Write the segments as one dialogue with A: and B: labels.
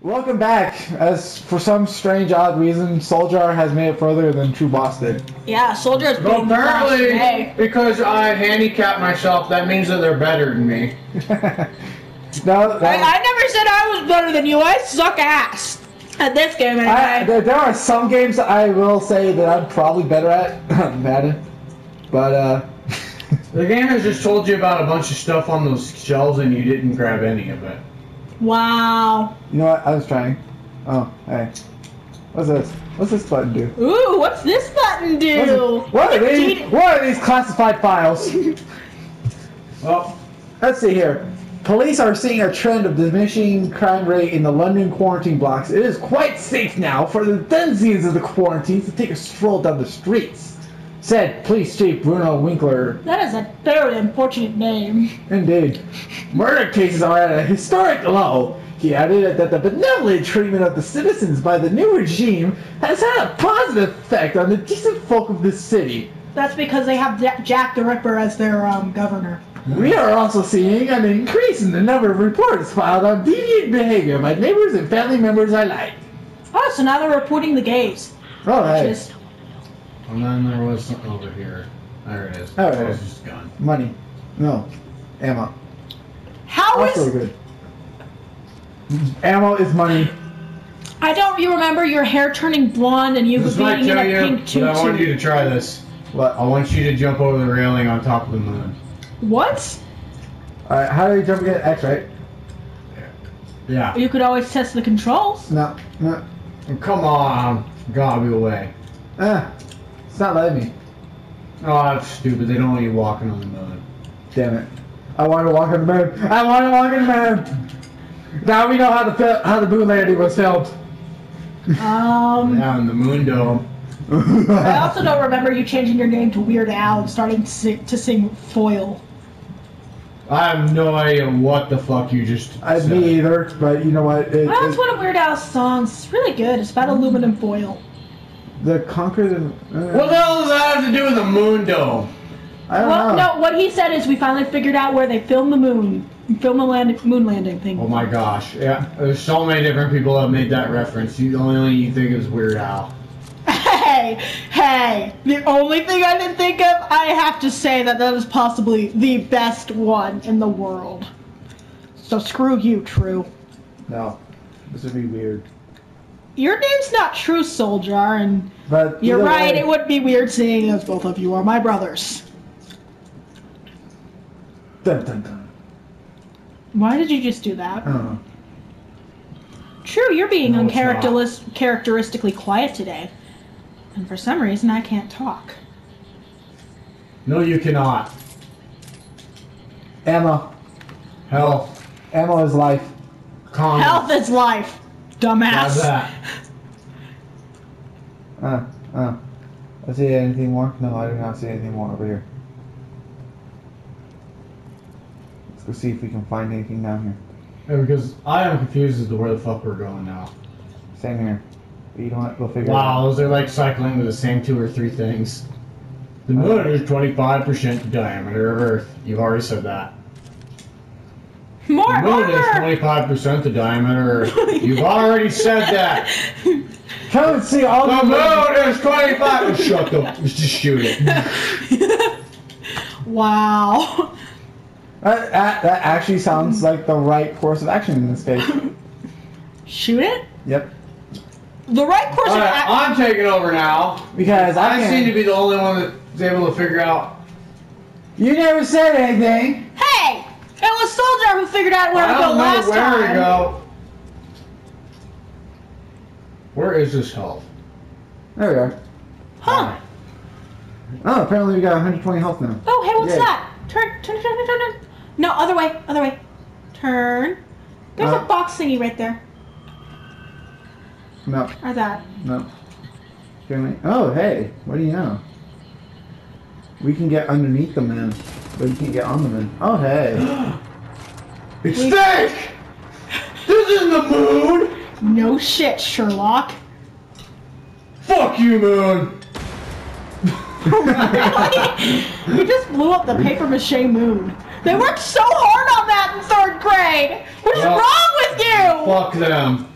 A: Welcome back. As for some strange, odd reason, Solgar has made it further than True Boss did.
B: Yeah, Solgar's
C: Well,
B: being crushed
C: apparently,
B: today.
C: because I handicapped myself, that means that they're better than me.
A: no,
B: I, I never said I was better than you. I suck ass at this game anyway.
A: I, there, there are some games I will say that I'm probably better at, Madden. But uh,
C: The game has just told you about a bunch of stuff on those shelves and you didn't grab any of it.
B: Wow.
A: you know what? I was trying. Oh, hey, what's this? What's this button do?
B: Ooh, what's this button do?
A: it- What are these? What are these classified files?
C: Well,
A: Let's see here. Police are seeing a trend of diminishing crime rate in the London quarantine blocks. It is quite safe now for the denizens of the quarantines to take a stroll down the streets, said Police Chief Bruno Winkler.
B: That is a very unfortunate name.
A: Indeed. Murder cases are at a historic low. He added that the benevolent treatment of the citizens by the new regime has had a positive effect on the decent folk of this city.
B: That's because they have Jack the Ripper as their um, governor.
A: We are also seeing an increase in the number of reports filed on deviant behavior by neighbors and family members alike.
B: Oh, so now they're reporting the gays.
A: All
B: Which is,
C: and then there was something over here. There it is.
A: Oh,
C: That
A: yeah.
C: was just gone.
A: Money. No. Ammo.
B: how
A: Also
B: is...
A: good. Ammo is money.
B: I don't you remember your hair turning blonde and you
C: This
B: being
C: might
B: in
C: tell
B: a
C: you,
B: pink
C: but I want you to try this.
A: What?
C: I want you to jump over the railing on top of the moon.
B: What?
A: Alright, how do you jump again? X, right?
C: Yeah.
B: You could always test the controls.
A: No. No.
C: Come on. Gotta be away.
A: Ah. It's not letting me.
C: Oh, that's stupid. They don't want you walking on the moon.
A: Damn it. I want to walk on the moon. I want to walk on the moon. Now we know how the fil- how the moon landing was filmed.
B: Um,
C: Yeah, in the moon dome.
B: I also don't remember you changing your name to Weird Al and starting to sing, to sing Foil.
C: I have no idea what the fuck you just
A: I
C: said.
A: me either, but you know what? It,
B: Well, that's
A: it-
B: one of Weird Al's songs. It's really good. It's about aluminum foil.
A: The conquer the. Uh,
C: What the hell does that have to do with the moon dome?
A: I don't know
B: Well,
A: know.
B: no, what he said is we finally figured out where they filmed the moon, filmed the land, moon landing thing.
C: Oh my gosh. Yeah, there's so many different people that made that reference. You, the only one you think is Weird Al.
B: Hey, hey! The only thing I didn't think of, I have to say that that is possibly the best one in the world. So screw you, True.
A: No. This would be weird.
B: Your name's not True Solgar, and
A: But
B: you're right.
A: way-
B: It would be weird seeing as both of you are my brothers.
A: Dun, dun, dun.
B: Why did you just do that?
A: I don't know.
B: True, you're being
C: No, it's not.
B: uncharacteris- characteristically quiet today. And for some reason, I can't talk.
C: No, you cannot.
A: Emma,
C: Hell,
A: Emma is life.
C: calm.
B: Health is life, dumbass.
A: Uh, uh. I see anything more? No, I do not see anything more over here. Let's go see if we can find anything down here.
C: Yeah, because I am confused as to where the fuck we're going now.
A: Same here. But you know what? We'll figure it out.
C: Wow,
A: out.
C: those are like cycling with the same two or three things. The moon is 25% diameter of Earth. You've already said that.
B: More
C: The moon is 25% the diameter. You've already said that.
A: Come and see all
C: The
A: the
C: moon is 25. Oh, shut the. Let's just shoot it.
B: wow.
A: That, that, that actually sounds like the right course of action in this case.
B: Shoot it?
A: Yep.
B: The right course of
C: Alright,
B: action.
C: I'm taking over now.
A: Because I,
C: I seem to be the only one that's able to figure out.
A: You never said anything.
B: Hey! Solgar who figured out where
C: I
B: to go
C: don't know
B: last
C: where
B: time.
C: to go. Where is this health?
A: There we are.
B: Huh.
A: Oh, apparently we got 120 health now.
B: Oh, hey, what's
A: Yay.
B: that? Turn, turn, turn, turn, turn, turn. No, other way, other way. Turn. There's
A: Uh.
B: a box thingy right there.
A: No,
B: Or that.
A: no. Oh, hey, what do you know? We can get underneath the moon, but you can't get on the moon. Oh, hey.
C: It's fake! This isn't the moon!
B: No shit, Sherlock.
C: Fuck you, moon!
B: you just blew up the paper mache moon. They worked so hard on that in third grade. What's
C: Well,
B: wrong with you?
C: Fuck them.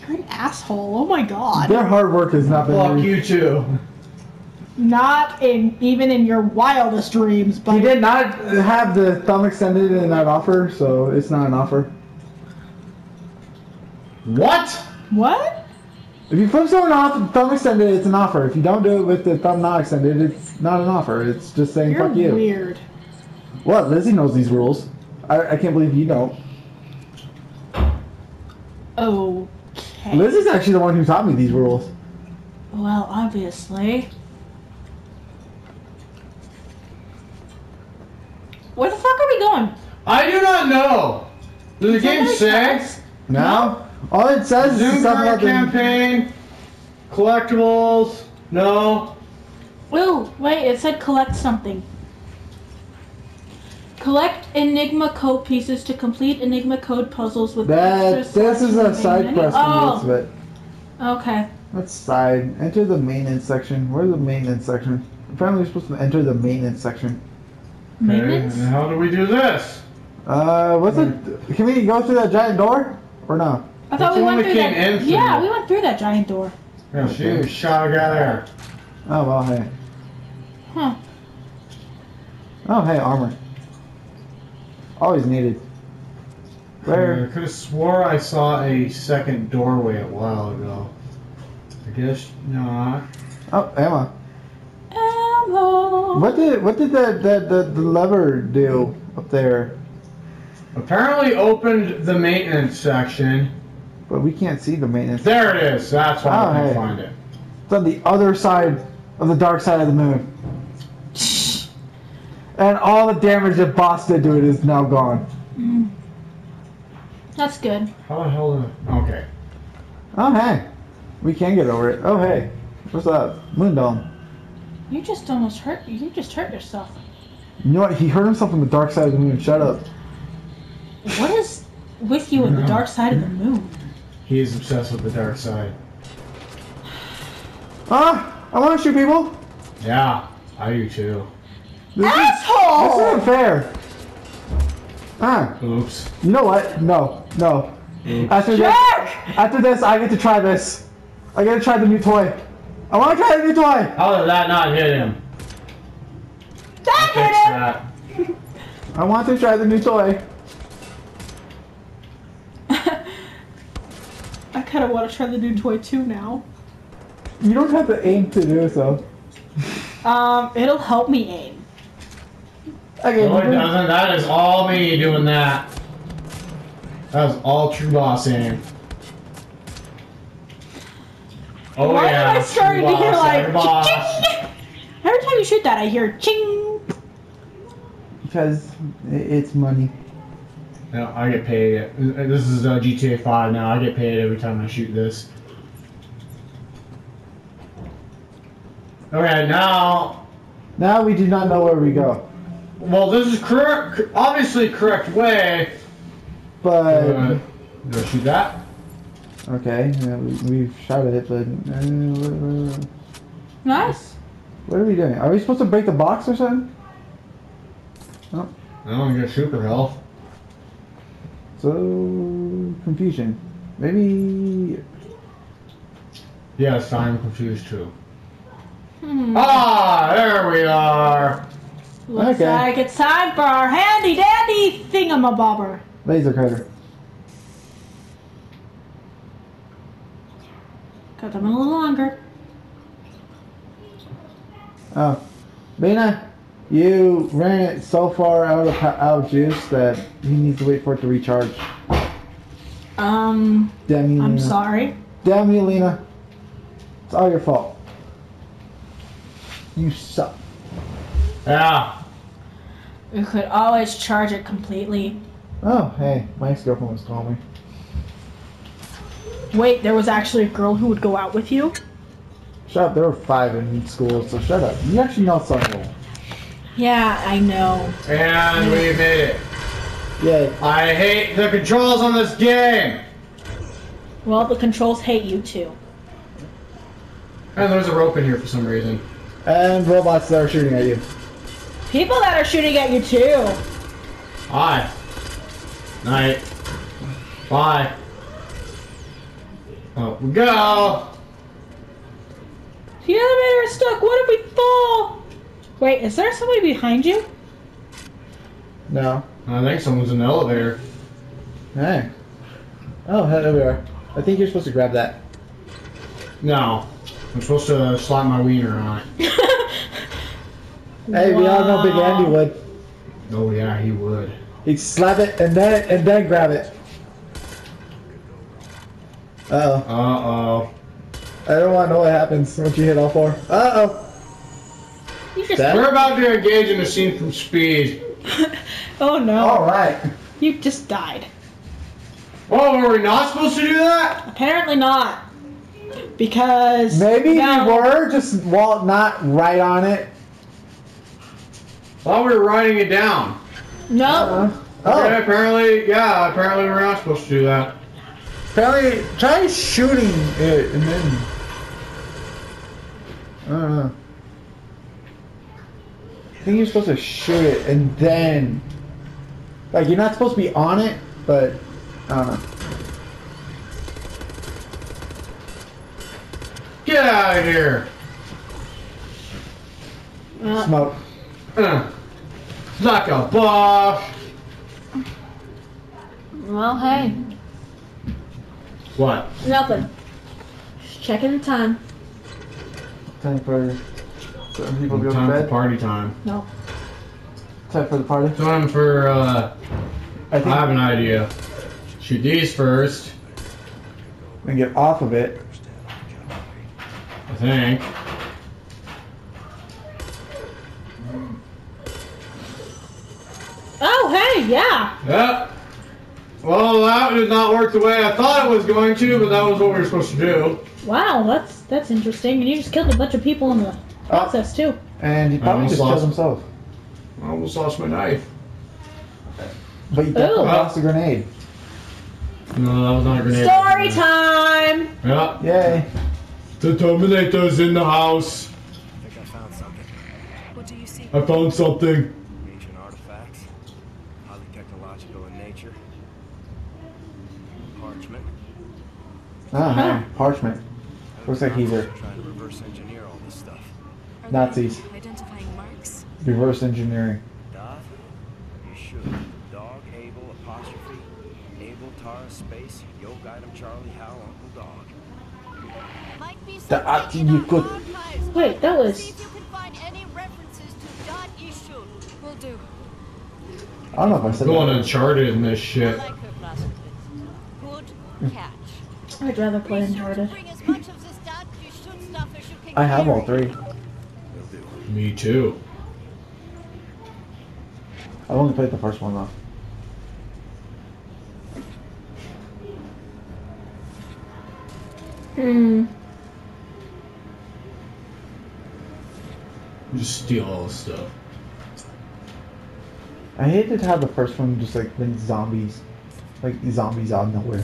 B: You're an asshole. Oh my god.
A: Their hard work has not been.
C: Fuck you too.
B: Not in even in your wildest dreams, but
A: He did not have the thumb extended in that offer, so it's not an offer.
C: What?
B: what?
A: If you flip someone off with thumb extended, it's an offer. If you don't do it with the thumb not extended, it's not an offer. It's just saying
B: You're
A: fuck you.
B: weird.
A: What? Lizzie knows these rules. I, I can't believe you don't.
B: Okay.
A: Lizzie's actually the one who taught me these rules.
B: Well, obviously. Where the fuck are we going?
C: I do not know. Does the game
B: Somebody
C: say?
B: tell us.
A: Now, all it says is something
C: card
A: about the.
C: campaign, collectibles. No.
B: Oh, wait, it said collect something. Collect Enigma code pieces to complete Enigma code puzzles with
A: That
B: extra
A: this is a side quest
B: many-
A: from this bit.
B: Oh, okay.
A: That's side. Enter the maintenance section. Where's the maintenance section? Apparently, you're supposed to enter the maintenance section.
B: Maintenance?
C: Okay, and how do we do this?
A: Uh, what's it? Can we go through that giant door or no?
B: I thought we
C: That's
B: went through
C: we
B: that.
C: came in through.
B: Yeah, we went through that giant door.
C: Yeah, she shot a guy there.
A: Oh well, hey.
B: Huh.
A: Oh hey, armor. Always needed. Where?
C: I
A: Where?
C: could have swore I saw a second doorway a while ago. I guess not.
A: Oh, ammo.
B: Ammo.
A: What did what did the the, the, the lever do up there?
C: Apparently opened the maintenance section.
A: But we can't see the maintenance.
C: There it is. That's why
A: Oh,
C: I can
A: hey.
C: find it.
A: It's on the other side of the dark side of the moon. And all the damage that boss did to it is now gone. Mm.
B: That's good.
C: How the hell did Okay.
A: Oh hey, we can get over it. Oh hey, what's up, Moon Dome?
B: You just almost hurt. You just hurt yourself.
A: You know what? He hurt himself on the dark side of the moon. Shut up.
B: What is with you and the dark side of the moon?
C: He is obsessed with the dark side.
A: Ah, I want to shoot people.
C: Yeah, I do too.
A: This is, this isn't fair. Ah,
C: Oops.
A: you know what? No, no.
C: Oops.
A: After this, after this, I get to try this. I get to try the new toy. I want to try the new toy.
C: How did that not hit him?
B: That
C: Fix
B: hit him!
C: that.
A: I want to try the new toy.
B: I kind of want to try the new toy too now.
A: You don't have to aim to do so.
B: Um, it'll help me aim.
A: Okay.
C: No, it doesn't. That is all me doing that. That was all true boss aim. Oh
B: Why
C: yeah.
B: am I starting to hear like
C: true boss.
B: ching? Every time you shoot that, I hear ching.
A: Because it's money.
C: No, I get paid. This is uh, GTA 5 now. I get paid every time I shoot this. Okay, now.
A: Now we do not know where we go.
C: Well, this is correct. Obviously, correct way.
A: But
C: Uh, do I shoot that?
A: Okay, yeah, we, we've shot it. But uh,
B: Nice.
A: what are we doing? Are we supposed to break the box or something?
C: I don't get super health.
A: So confusion. Maybe
C: Yes, I'm confused too.
B: Hmm.
C: Ah, there we are.
B: Looks
A: Okay.
B: like it's time for our handy dandy thingamabobber.
A: laser cutter.
B: Cut them a little longer.
A: Oh, Bina, you ran it so far out of out of juice that he needs to wait for it to recharge.
B: Um,
A: Damn you,
B: I'm
A: Lena.
B: sorry.
A: Damn you, Lena. It's all your fault. You suck.
C: Yeah.
B: We could always charge it completely.
A: Oh, hey, my ex-girlfriend was calling me.
B: Wait, there was actually a girl who would go out with you?
A: Shut up. There were five in school, so shut up. You actually know something.
B: Yeah, I know.
C: And we made it.
A: Yeah.
C: I hate the controls on this game.
B: Well, the controls hate you too.
C: And there's a rope in here for some reason.
A: And robots that are shooting at you.
B: People that are shooting at you too.
C: Hi. Night. Bye. Up we go.
B: The elevator is stuck. What if we fall? Wait, is there somebody behind you?
A: No.
C: I think someone's in the elevator.
A: Hey. Oh, hello there. We are. I think you're supposed to grab that.
C: No. I'm supposed to slap my wiener on it.
A: Hey, we all know Big Andy would.
C: Oh yeah, he would.
A: He'd slap it and then and then grab it. Uh oh.
C: Uh oh.
A: I don't want to know what happens once you hit all four. Uh oh.
B: You just.
C: We're about to engage in a scene from Speed.
B: oh no.
A: All right.
B: You just died.
C: Oh, were we not supposed to do that?
B: Apparently not. Because.
A: Maybe
B: now-
A: we were just well not right on it.
C: While we were writing it down.
B: No.
A: Uh,
C: Okay,
A: oh,
C: apparently, yeah, apparently we're not supposed to do that.
A: Apparently try shooting it and then. I don't know. I think you're supposed to shoot it and then. Like you're not supposed to be on it, but I don't know.
C: Get out of here.
B: Uh,
A: Smoke.
C: Uh, like a boss.
B: well, hey.
C: What?
B: Nothing. Just checking the time.
A: Time for certain people to go to
C: Time for
A: bed.
C: party time.
B: No.
A: Time for the party.
C: Time for, uh,
A: I
C: I
A: think
C: have an idea. Shoot these first,
A: we can get off of it.
C: I think.
B: Oh, hey, yeah.
C: Yep. Well, that did not work the way I thought it was going to, but that was what we were supposed to do.
B: Wow, that's that's interesting. And you just killed a bunch of people in the uh, process too.
A: And he probably
C: almost
A: just killed
C: lost-
A: himself.
C: I almost lost my knife.
A: But you definitely
B: Ooh.
A: lost a grenade.
C: No, that was not a grenade.
B: Story time.
C: Yeah.
A: Yay.
C: The Terminator's in the house.
D: I think I found something.
E: What do you see?
C: I found something.
A: Ah,
B: Huh.
A: parchment. Looks like he's a
D: Trying to reverse engineer all this stuff.
E: Are
A: Nazis.
E: they Identifying marks?
A: reverse engineering.
D: Dot, you should. Dog, Able, apostrophe. Able, Tara, space. Yo, item, Charlie, Hal, Uncle Dog.
E: Might be
A: The-
E: something
A: you could-
E: archives.
B: Wait, that was-
E: See if you can find any references to dot issue. Will do.
A: I don't know if I said
C: Going
A: that.
C: Uncharted in this shit.
E: like her philosophy. Good catch.
B: I'd rather play
E: Be sure
B: Uncharted.
E: bring as much of this dot issue stuff as you can
A: I have all three.
C: Me too.
A: I've only played the first one though.
B: Hmm.
C: Just steal all the stuff.
A: I hated how the first one just like been zombies, like zombies out of nowhere.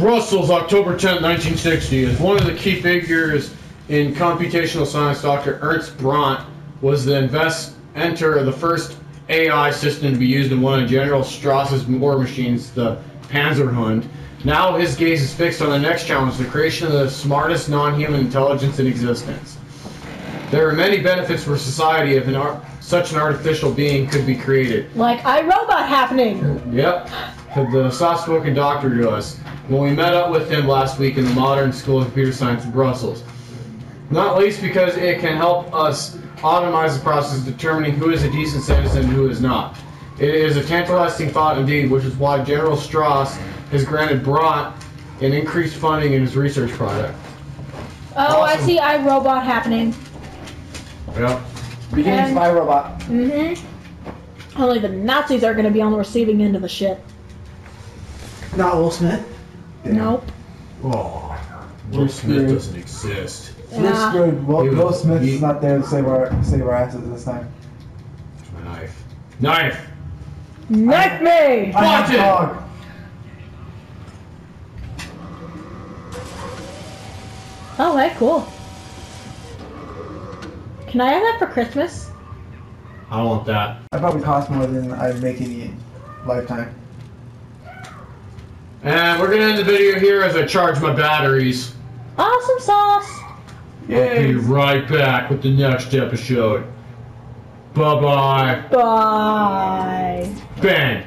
C: Brussels, October 10, 1960. As one of the key figures in computational science, Dr. Ernst Brandt was the inventor of the first AI system to be used in one of General Strasse's war machines, the Panzerhund. Now his gaze is fixed on the next challenge, the creation of the smartest non-human intelligence in existence. There are many benefits for society if an ar- such an artificial being could be created.
B: Like iRobot happening.
C: Yep, the soft-spoken doctor to us when we met up with him last week in the Modern School of Computer Science in Brussels. Not least because it can help us automize the process of determining who is a decent citizen and who is not. It is a tantalizing thought indeed, which is why General Strasse has granted Brandt an increased funding in his research project.
B: Oh, I
C: Awesome.
B: see iRobot happening.
C: Yep.
A: Beginning of
B: And-
A: iRobot.
B: Mm-hmm. Only the Nazis are gonna be on the receiving end of the shit.
A: Not Will Smith.
B: Nope.
C: Oh,
A: Will Smith
C: doesn't exist.
A: We're
B: Yeah.
A: screwed. Will,
C: He
A: Will
C: was-
A: Smith's
C: he-
A: not there to save our save our asses this time.
C: My knife. Knife!
B: Knife me!
A: I
C: Watch it!
A: dog.
B: Oh, hey, cool. Can I have that for Christmas?
C: I want that.
A: I probably cost more than I make in a lifetime.
C: And we're gonna end the video here as I charge my batteries.
B: Awesome sauce.
C: I'll be right back with the next episode. Bye bye.
B: Bye.
C: Ben.